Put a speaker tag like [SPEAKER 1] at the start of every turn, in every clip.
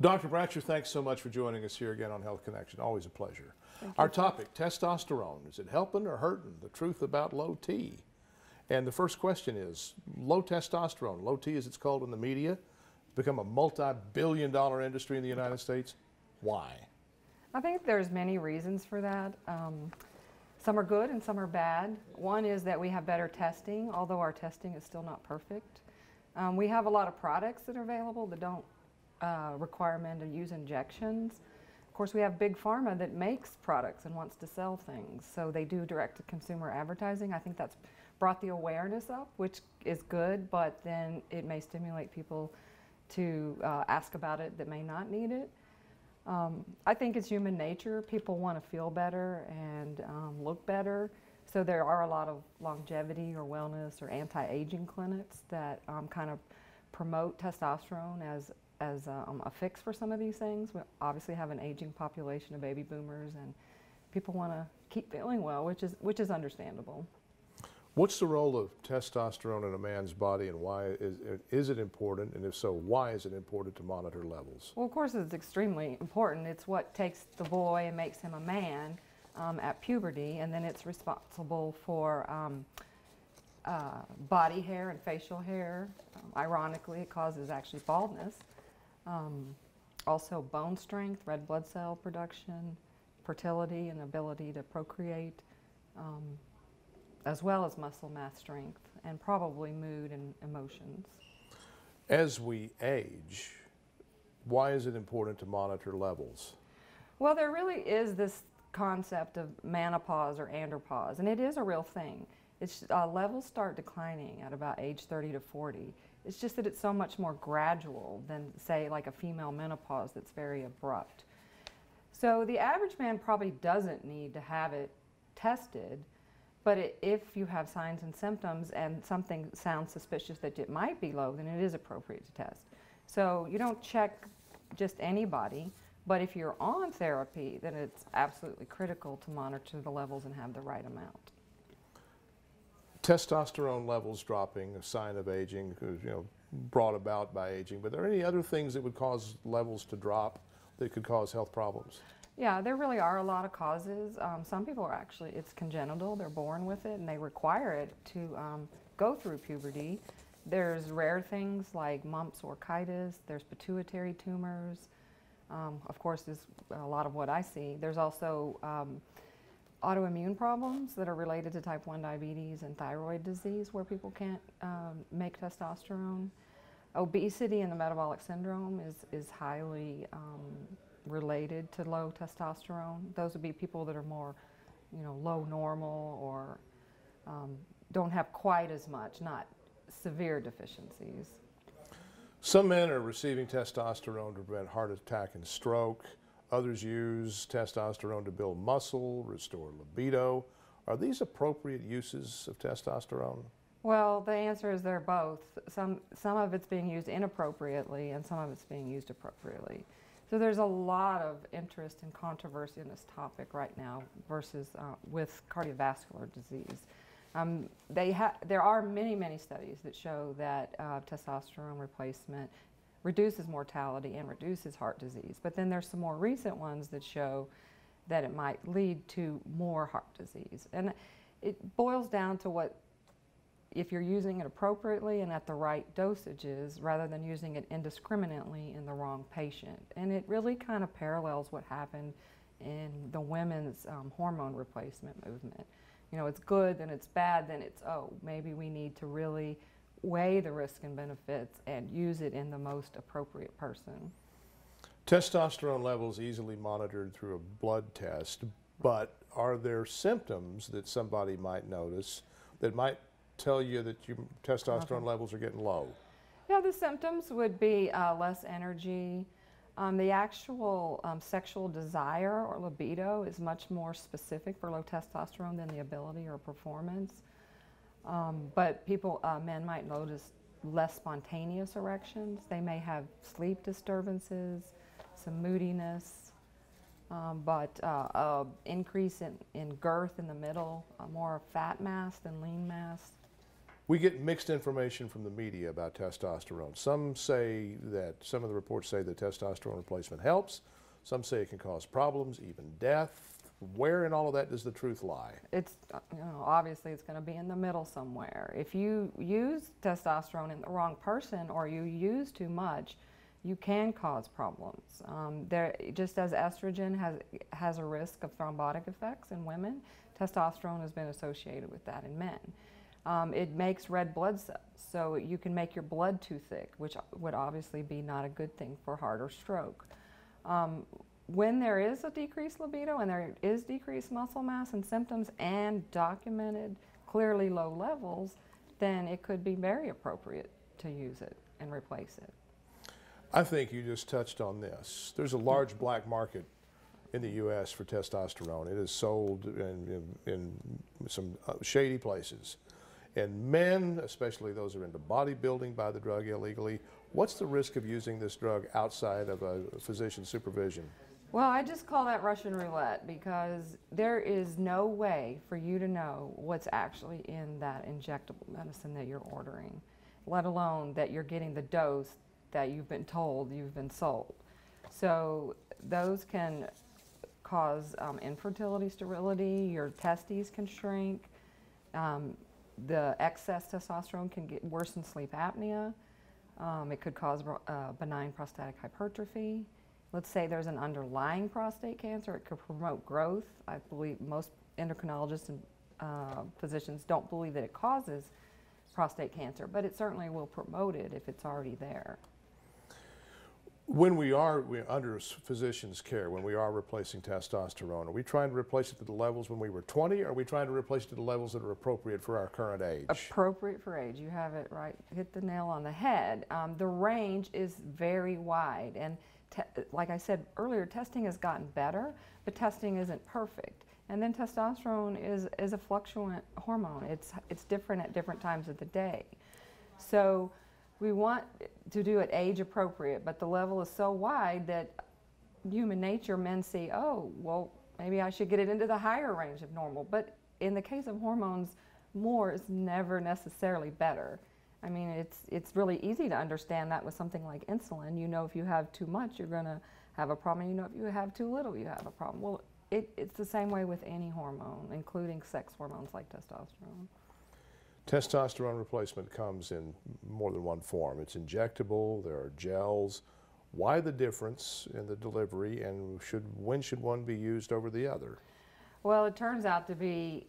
[SPEAKER 1] Dr. Bratcher, thanks so much for joining us here again on Health Connection. Always a pleasure. Our topic, testosterone. Is it helping or hurting? The truth about low T. And the first question is, low testosterone, low T as it's called in the media, become a multi-billion dollar industry in the United States. Why?
[SPEAKER 2] I think there's many reasons for that. Um, some are good and some are bad. One is that we have better testing, although our testing is still not perfect. Um, we have a lot of products that are available that don't uh, require men to use injections. Of course, we have Big Pharma that makes products and wants to sell things, so they do direct-to-consumer advertising. I think that's brought the awareness up, which is good, but then it may stimulate people to uh, ask about it that may not need it. Um, I think it's human nature. People want to feel better and um, look better. So there are a lot of longevity or wellness or anti-aging clinics that um, kind of promote testosterone as as um, a fix for some of these things. We obviously have an aging population of baby boomers, and people want to keep feeling well, which is which is understandable.
[SPEAKER 1] What's the role of testosterone in a man's body and why is, is it important? And if so, why is it important to monitor levels?
[SPEAKER 2] Well, of course, it's extremely important. It's what takes the boy and makes him a man um, at puberty, and then it's responsible for um, uh, body hair and facial hair. Um, ironically, it causes actually baldness. Um, also, bone strength, red blood cell production, fertility, and ability to procreate. Um, as well as muscle mass strength and probably mood and emotions.
[SPEAKER 1] As we age, why is it important to monitor levels?
[SPEAKER 2] Well, there really is this concept of menopause or andropause, and it is a real thing. It's, uh, levels start declining at about age 30 to 40. It's just that it's so much more gradual than, say, like a female menopause that's very abrupt. So the average man probably doesn't need to have it tested but it, if you have signs and symptoms and something sounds suspicious that it might be low, then it is appropriate to test. So you don't check just anybody, but if you're on therapy, then it's absolutely critical to monitor the levels and have the right amount.
[SPEAKER 1] Testosterone levels dropping, a sign of aging, you know, brought about by aging. But are there any other things that would cause levels to drop that could cause health problems?
[SPEAKER 2] Yeah, there really are a lot of causes. Um, some people are actually, it's congenital, they're born with it and they require it to um, go through puberty. There's rare things like mumps or orchitis, there's pituitary tumors. Um, of course, is a lot of what I see. There's also um, autoimmune problems that are related to type 1 diabetes and thyroid disease where people can't um, make testosterone. Obesity and the metabolic syndrome is, is highly um, related to low testosterone. Those would be people that are more, you know, low normal or um, don't have quite as much, not severe deficiencies.
[SPEAKER 1] Some men are receiving testosterone to prevent heart attack and stroke. Others use testosterone to build muscle, restore libido. Are these appropriate uses of testosterone?
[SPEAKER 2] Well, the answer is they're both. Some, some of it's being used inappropriately and some of it's being used appropriately. So there's a lot of interest and controversy in this topic right now versus uh, with cardiovascular disease. Um, they there are many, many studies that show that uh, testosterone replacement reduces mortality and reduces heart disease. But then there's some more recent ones that show that it might lead to more heart disease. And it boils down to what if you're using it appropriately and at the right dosages rather than using it indiscriminately in the wrong patient. And it really kind of parallels what happened in the women's um, hormone replacement movement. You know, it's good, then it's bad, then it's, oh, maybe we need to really weigh the risk and benefits and use it in the most appropriate person.
[SPEAKER 1] Testosterone levels easily monitored through a blood test, but are there symptoms that somebody might notice that might tell you that your testosterone levels are getting low?
[SPEAKER 2] Yeah, the symptoms would be uh, less energy. Um, the actual um, sexual desire or libido is much more specific for low testosterone than the ability or performance. Um, but people, uh, men might notice less spontaneous erections. They may have sleep disturbances, some moodiness, um, but uh, uh, increase in, in girth in the middle, more fat mass than lean mass.
[SPEAKER 1] We get mixed information from the media about testosterone. Some say that, some of the reports say that testosterone replacement helps. Some say it can cause problems, even death. Where in all of that does the truth lie?
[SPEAKER 2] It's, uh, you know, obviously it's going to be in the middle somewhere. If you use testosterone in the wrong person or you use too much, you can cause problems. Um, there, just as estrogen has, has a risk of thrombotic effects in women, testosterone has been associated with that in men. Um, it makes red blood cells, so you can make your blood too thick, which would obviously be not a good thing for heart or stroke. Um, when there is a decreased libido and there is decreased muscle mass and symptoms and documented clearly low levels, then it could be very appropriate to use it and replace it.
[SPEAKER 1] I think you just touched on this. There's a large black market in the U.S. for testosterone. It is sold in, in, in some uh, shady places. And men, especially those who are into bodybuilding, buy the drug illegally. What's the risk of using this drug outside of a physician's supervision?
[SPEAKER 2] Well, I just call that Russian roulette because there is no way for you to know what's actually in that injectable medicine that you're ordering, let alone that you're getting the dose that you've been told you've been sold. So those can cause um, infertility, sterility, your testes can shrink, um, the excess testosterone can get worse worsen sleep apnea. Um, it could cause uh, benign prostatic hypertrophy. Let's say there's an underlying prostate cancer, it could promote growth. I believe most endocrinologists and uh, physicians don't believe that it causes prostate cancer, but it certainly will promote it if it's already there.
[SPEAKER 1] When we are under physician's care, when we are replacing testosterone, are we trying to replace it to the levels when we were 20, or are we trying to replace it to the levels that are appropriate for our current age?
[SPEAKER 2] Appropriate for age. You have it right, hit the nail on the head. Um, the range is very wide, and like I said earlier, testing has gotten better, but testing isn't perfect. And then testosterone is, is a fluctuant hormone. It's, it's different at different times of the day. So we want to do it age appropriate, but the level is so wide that human nature, men see, oh, well, maybe I should get it into the higher range of normal. But in the case of hormones, more is never necessarily better. I mean, it's, it's really easy to understand that with something like insulin. You know, if you have too much, you're going to have a problem. You know, if you have too little, you have a problem. Well, it, it's the same way with any hormone, including sex hormones like testosterone.
[SPEAKER 1] Testosterone replacement comes in more than one form. It's injectable, there are gels. Why the difference in the delivery and should, when should one be used over the other?
[SPEAKER 2] Well, it turns out to be,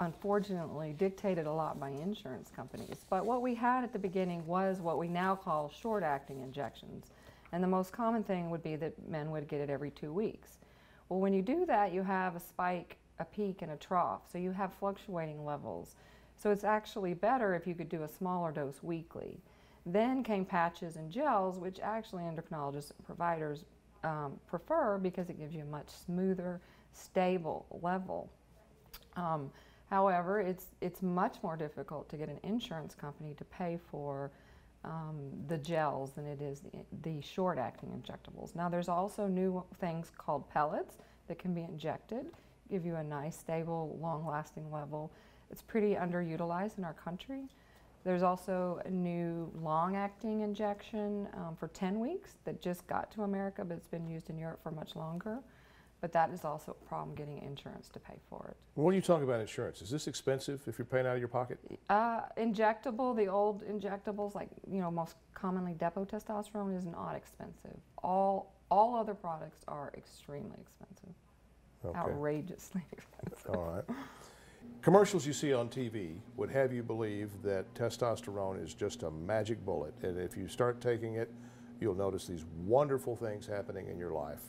[SPEAKER 2] unfortunately, dictated a lot by insurance companies. But what we had at the beginning was what we now call short-acting injections. And the most common thing would be that men would get it every two weeks. Well, when you do that, you have a spike a peak and a trough. So you have fluctuating levels. So it's actually better if you could do a smaller dose weekly. Then came patches and gels, which actually endocrinologists and providers um, prefer because it gives you a much smoother, stable level. Um, however, it's, it's much more difficult to get an insurance company to pay for um, the gels than it is the, the short-acting injectables. Now, there's also new things called pellets that can be injected give you a nice, stable, long-lasting level. It's pretty underutilized in our country. There's also a new long-acting injection um, for 10 weeks that just got to America, but it's been used in Europe for much longer. But that is also a problem getting insurance to pay for it.
[SPEAKER 1] When you talk about insurance, is this expensive if you're paying out of your pocket?
[SPEAKER 2] Uh, injectable, the old injectables, like you know, most commonly depot testosterone, is not expensive. All all other products are extremely expensive. Okay. Outrageously expensive.
[SPEAKER 1] All right. Commercials you see on TV would have you believe that testosterone is just a magic bullet, and if you start taking it, you'll notice these wonderful things happening in your life.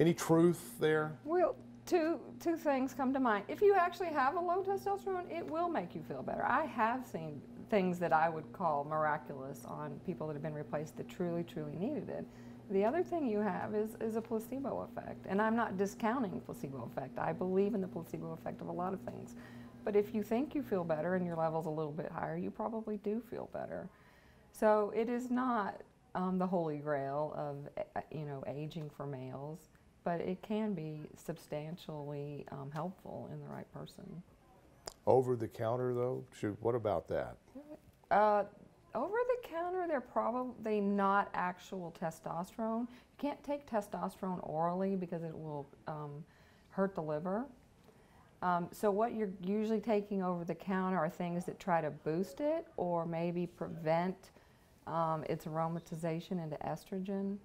[SPEAKER 1] Any truth there?
[SPEAKER 2] Well, two two things come to mind. If you actually have a low testosterone, it will make you feel better. I have seen things that I would call miraculous on people that have been replaced that truly, truly needed it. The other thing you have is, is a placebo effect. And I'm not discounting placebo effect. I believe in the placebo effect of a lot of things. But if you think you feel better and your level's a little bit higher, you probably do feel better. So it is not um, the holy grail of uh, you know aging for males, but it can be substantially um, helpful in the right person.
[SPEAKER 1] Over the counter though, should, what about that?
[SPEAKER 2] Uh, over the counter, they're probably not actual testosterone. You can't take testosterone orally because it will um, hurt the liver. Um, so what you're usually taking over the counter are things that try to boost it or maybe prevent um, its aromatization into estrogen,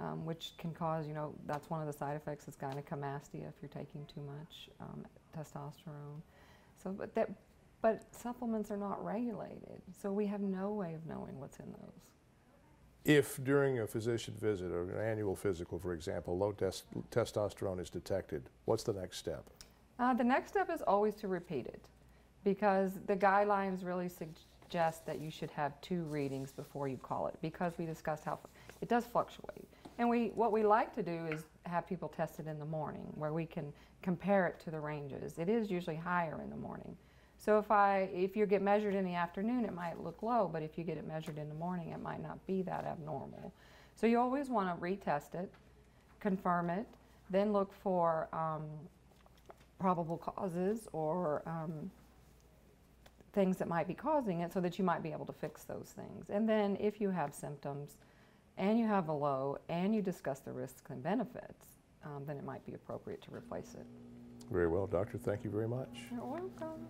[SPEAKER 2] um, which can cause, you know, that's one of the side effects is gynecomastia if you're taking too much um, testosterone. So, but that, but supplements are not regulated, so we have no way of knowing what's in those.
[SPEAKER 1] If during a physician visit or an annual physical, for example, low tes- testosterone is detected, what's the next step?
[SPEAKER 2] Uh, the next step is always to repeat it because the guidelines really suggest that you should have two readings before you call it because we discussed how it does fluctuate. And we, what we like to do is have people test it in the morning where we can compare it to the ranges. It is usually higher in the morning. So if, I, if you get measured in the afternoon, it might look low, but if you get it measured in the morning, it might not be that abnormal. So you always want to retest it, confirm it, then look for um, probable causes or um, things that might be causing it so that you might be able to fix those things. And then if you have symptoms and you have a low and you discuss the risks and benefits, um, then it might be appropriate to replace it.
[SPEAKER 1] Very well, doctor. Thank you very much.
[SPEAKER 2] You're welcome.